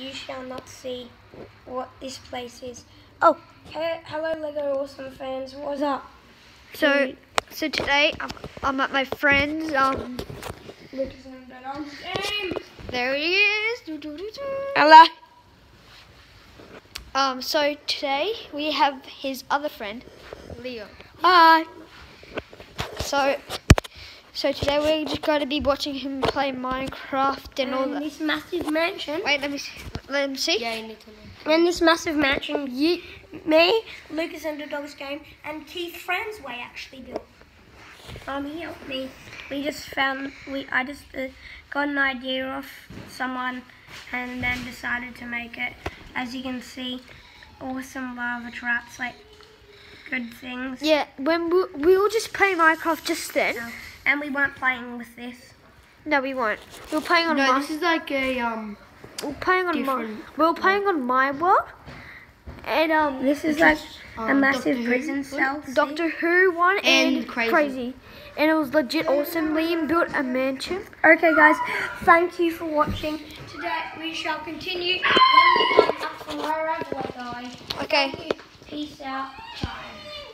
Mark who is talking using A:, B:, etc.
A: you shall not see what this place is. Oh, he- hello, Lego Awesome fans. What's up?
B: So, so today I'm, I'm at my friend's. Um,
A: Lucas and game.
B: there he is. Doo, doo, doo, doo.
A: Hello.
B: Um, so today we have his other friend, Leo.
A: Hi.
B: So, so today we're just going to be watching him play Minecraft and all
A: In
B: that.
A: this massive mansion.
B: Wait, let me see. let me see.
C: Yeah, you need to know.
A: In this massive mansion, you, me, Lucas and the Dogs game, and Keith Fransway actually built. Um, he helped me. We just found we. I just uh, got an idea off someone, and then decided to make it. As you can see, awesome lava traps, like good things.
B: Yeah, when we, we were just playing Minecraft just then.
A: And we weren't playing with this.
B: No, we weren't. We were playing on
C: No,
B: my.
C: this is like a um.
B: we were playing on my. We were playing on my world. And um,
A: This is like a
C: um,
A: massive
C: Doctor Who.
A: prison cell.
B: Doctor Who one and,
C: And Crazy.
B: And it was legit awesome. Liam built a mansion.
A: Okay, guys, thank you for watching. Today we shall continue when we come up from wherever we're going.
B: Okay.
A: Thank you. Peace out. Bye.